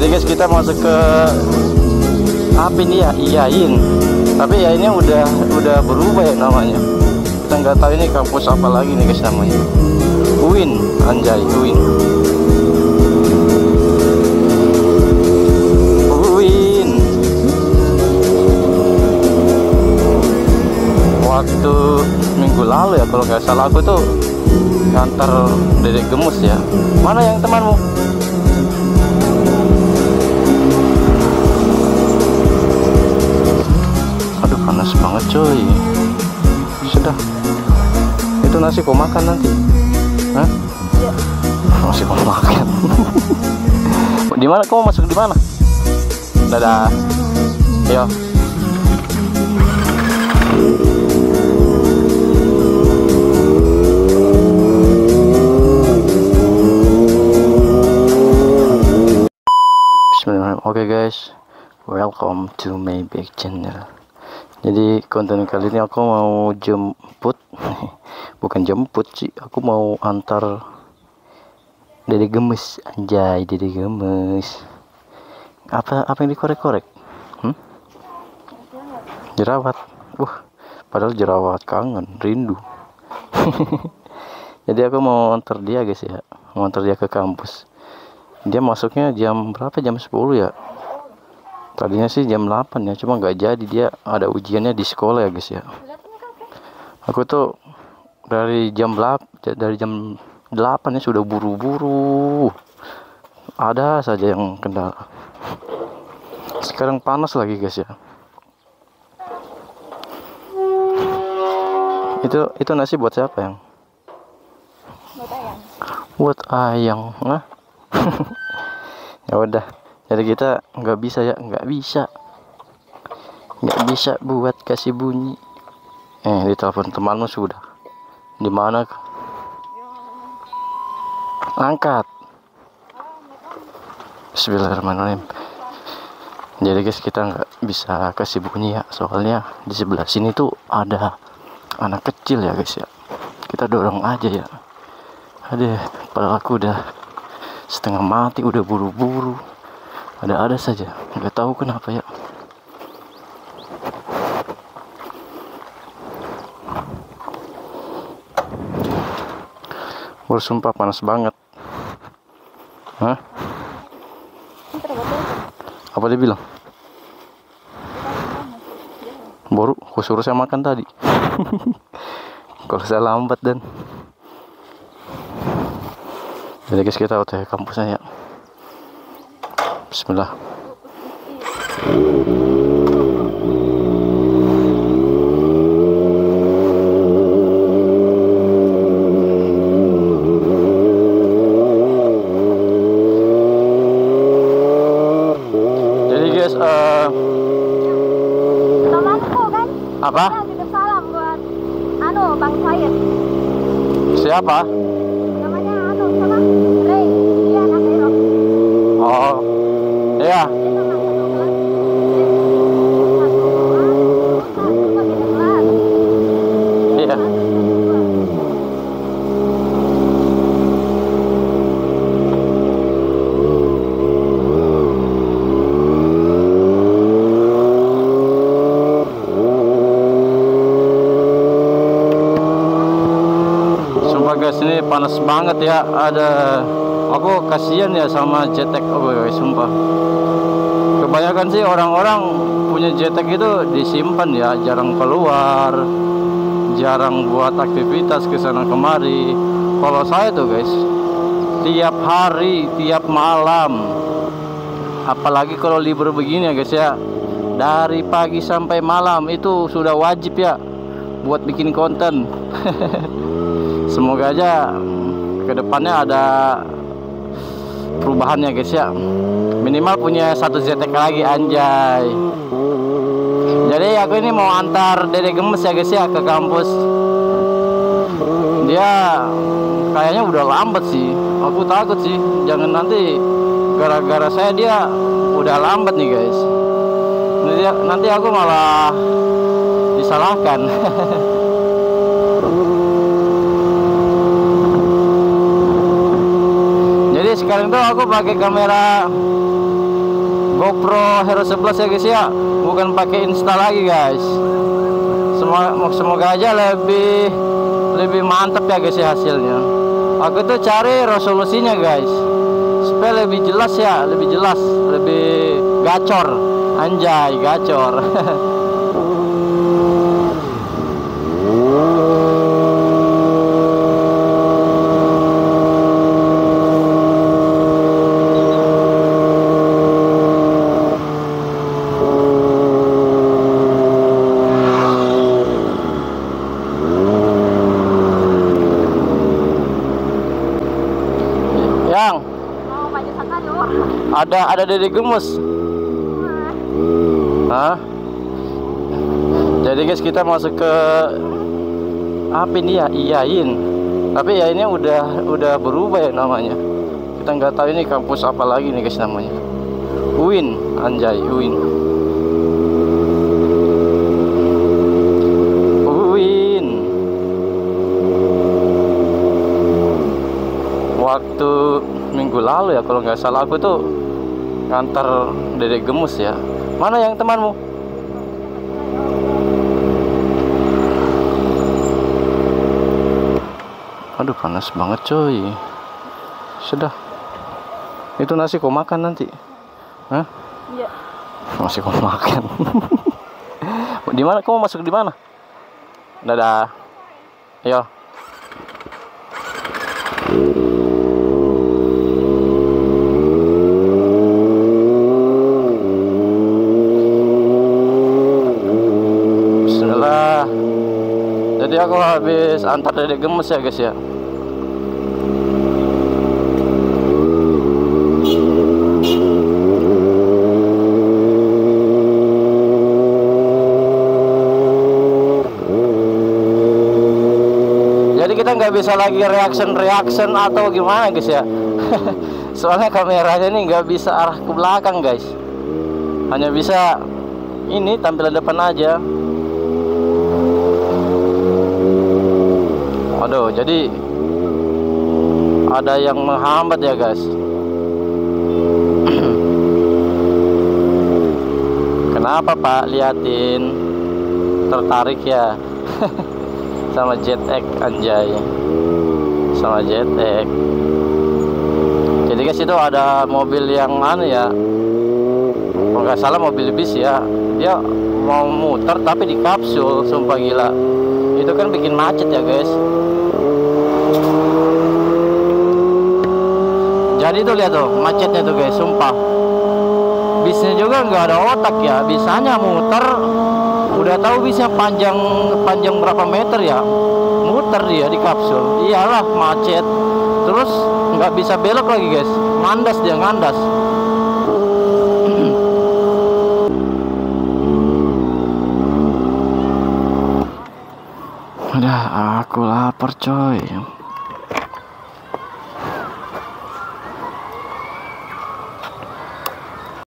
jadi guys kita masuk ke apa ini ya. Iyain tapi ya ini udah udah berubah ya namanya. Kita nggak tahu ini kampus apa lagi nih guys namanya. UIN anjay UIN. UIN. Waktu minggu lalu ya kalau nggak salah aku tuh ngantar dedek gemus ya. Mana yang temanmu cuy. Sudah. Itu nasi kau makan nanti. Hah? nasi kau makan. Di mana? Kamu masuk di mana? Dadah. Yo. Oke guys, welcome to my back channel. Jadi konten kali ini aku mau jemput, bukan jemput sih, aku mau antar Dede Gemes, anjay Dede Gemes. Apa apa yang dikorek-korek? Hmm? Jerawat. Uh, padahal jerawat kangen, rindu. Jadi aku mau antar dia guys ya, mau antar dia ke kampus dia masuknya jam berapa jam 10 ya tadinya sih jam 8 ya cuma nggak jadi dia ada ujiannya di sekolah ya guys ya. Aku tuh dari jam 8 dari jam 8 ya sudah buru-buru. Ada saja yang kendala sekarang panas lagi guys ya. Itu itu nasi buat siapa yang? Buat ayam. Buat ayang nah ya udah jadi kita nggak bisa ya nggak bisa. Nggak bisa buat kasih bunyi. Eh ditelepon temanmu sudah. Di mana angkat. Bismillahirrahmanirrahim. Jadi guys kita nggak bisa kasih bunyi ya. Soalnya di sebelah sini tuh ada anak kecil ya guys ya. Kita dorong aja ya. Aduh padahal aku udah setengah mati udah buru-buru ada-ada saja. Nggak tahu kenapa ya. Bersumpah panas banget. Hah? apa dia bilang? Baru aku suruh saya makan tadi. Kalau saya lambat dan. Jadi guys kita udah kampusnya ya Bismillah. Jadi guys eh, temanku kan? Apa? Salam buat anu bang Said. Siapa namanya anu siapa Ray dia anak Hero oh iya dia sama satu kelas satu kelas satu kelas iya Sumpah guys panas banget ya ada aku kasihan ya sama jetek oh guys sumpah. Kebanyakan sih orang-orang punya jetek itu disimpan ya jarang keluar jarang buat aktivitas ke sana kemari. Kalau saya tuh guys tiap hari tiap malam apalagi kalau libur begini ya guys ya dari pagi sampai malam itu sudah wajib ya buat bikin konten. Semoga aja ke depannya ada perubahan ya guys ya. Minimal punya satu ZTK lagi anjay. Jadi aku ini mau antar dede gemes ya guys ya ke kampus. Dia kayaknya udah lambat sih. Aku takut sih. Jangan nanti gara-gara saya dia udah lambat nih guys. Nanti, nanti aku malah disalahkan sekarang tuh aku pakai kamera GoPro Hero 11 ya guys ya? Bukan pakai Insta lagi guys. Semoga semoga aja lebih lebih mantap ya guys ya hasilnya. Aku tuh cari resolusinya guys. Supaya lebih jelas ya lebih jelas lebih gacor. Anjay gacor yang Mau maju sana dulu. Ada ada dede gemus Hah? Jadi guys kita masuk ke apa ini ya? Iyain. Tapi ya ini udah udah berubah ya namanya. Kita nggak tahu ini kampus apa lagi nih guys namanya. UIN, anjay UIN. UIN. Waktu minggu lalu ya kalau nggak salah aku tuh ngantar dedek gemus ya. Mana yang temanmu? Aduh panas banget coy Sudah Itu nasi kau makan nanti Hah? Iya. Nasi kau makan Di mana kamu masuk di mana? Dadah Ayo Bismillah Aku habis antar dedek gemes ya guys ya Jadi kita nggak bisa lagi reaction reaction atau gimana guys ya. Soalnya kameranya ini nggak bisa arah ke belakang guys. Hanya bisa ini tampilan depan aja. Aduh, jadi ada yang menghambat ya guys. Kenapa Pak? Liatin. Tertarik ya? Sama JetX anjay. Sama JetX jadi guys itu ada mobil yang anu ya. Kalau nggak salah mobil bis ya. Dia mau muter tapi di kapsul. Sumpah gila. Itu kan bikin macet ya guys jadi tuh lihat tuh macetnya tuh guys sumpah. Bisnya juga nggak ada otak ya bisanya muter. Udah tahu bisa panjang panjang berapa meter ya? Muter dia di kapsul. Iyalah macet. Terus nggak bisa belok lagi guys. Ngandas dia ngandas. Udah aku lapar coy